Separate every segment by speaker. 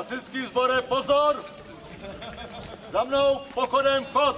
Speaker 1: Hasičský sbore, pozor! Za mnou pochodem chod!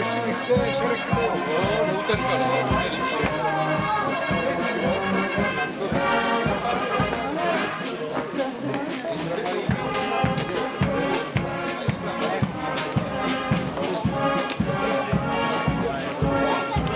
Speaker 2: üstümüzde şerefli. Muhtar kadar.